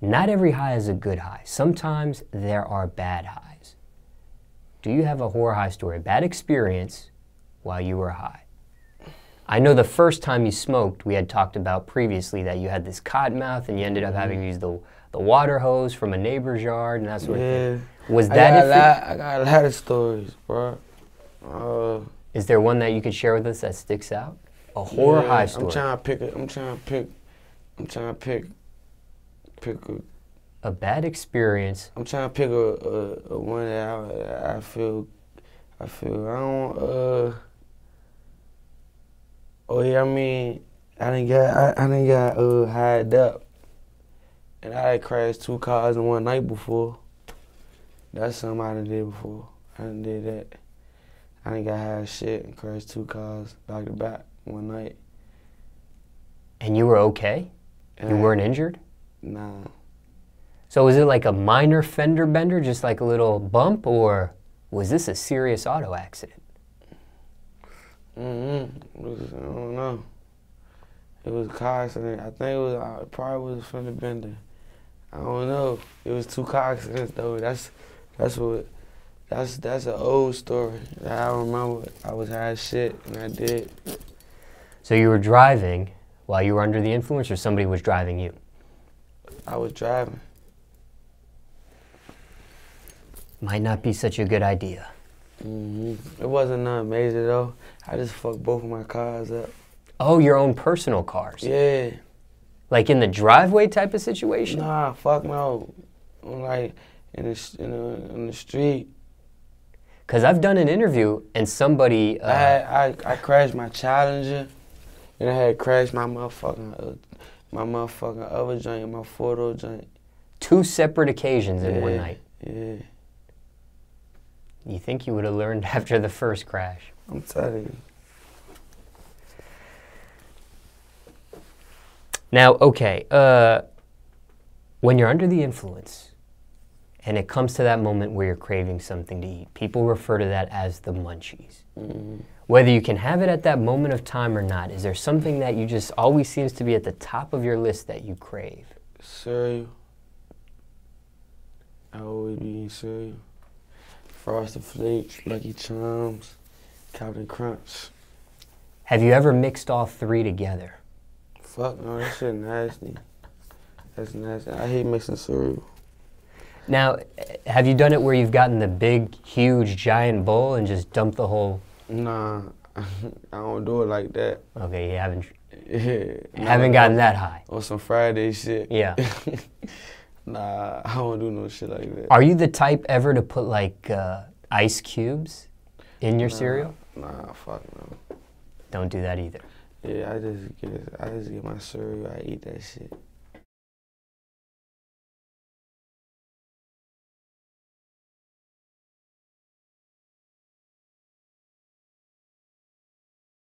Not every high is a good high. Sometimes there are bad highs. Do you have a horror high story, a bad experience while you were high? I know the first time you smoked, we had talked about previously that you had this cotton mouth and you ended up having to use the, the water hose from a neighbor's yard and that sort of Yeah. thing. Was I that got, a lot, I got a lot of stories, bro. Uh, Is there one that you could share with us that sticks out? A horror yeah, high story. I'm trying to pick. A, I'm trying to pick. I'm trying to pick. Pick a. a bad experience. I'm trying to pick a, a, a one that I, I feel. I feel. I don't. Uh. Oh yeah, I mean, I didn't get. I, I didn't got uh hired up, and I had crashed two cars in one night before. That's something I done did before. I done did that. I done got high shit and crashed two cars back to back one night. And you were okay? And You weren't injured? Nah. So was it like a minor fender bender, just like a little bump, or was this a serious auto accident? Mm-hmm. Was, I don't know. It was a car accident. I think it was uh, it probably was a fender bender. I don't know. It was two car accidents though. That's that's what that's that's an old story. that I remember. I was high shit and I did. So you were driving while you were under the influence, or somebody was driving you? I was driving. Might not be such a good idea. hmm It wasn't nothing major though. I just fucked both of my cars up. Oh, your own personal cars? Yeah. Like in the driveway type of situation? Nah, fuck no. Like in the in the, in the street. Because I've done an interview and somebody. Uh, I had I, I crashed my Challenger, and I had crashed my motherfucking uh, my motherfucking other joint, my photo joint. two separate occasions in one night. Yeah, You think you would have learned after the first crash? I'm telling you. Now, okay, uh, when you're under the influence and it comes to that moment where you're craving something to eat, people refer to that as the munchies. Mm, Whether you can have it at that moment of time or not, is there something that you just always seems to be at the top of your list that you crave? cereal. I always be eating cereal. Frosted Flakes, Lucky Charms, Cap'n Crunch. Have you ever mixed all three together? Fuck no, that shit nasty. That's nasty. I hate mixing cereal. Now, have you done it where you've gotten the big, huge, giant bowl and just dumped the whole? Nah, I don't do it like that. Okay, you haven't Yeah, haven't gotten that high. on some Friday shit. Yeah. nah, I don't do no shit like that. Are you the type ever to put like uh, ice cubes in your Nah, cereal? Nah, fuck no. Don't do that either. Yeah, I just get I just get my cereal. I eat that shit.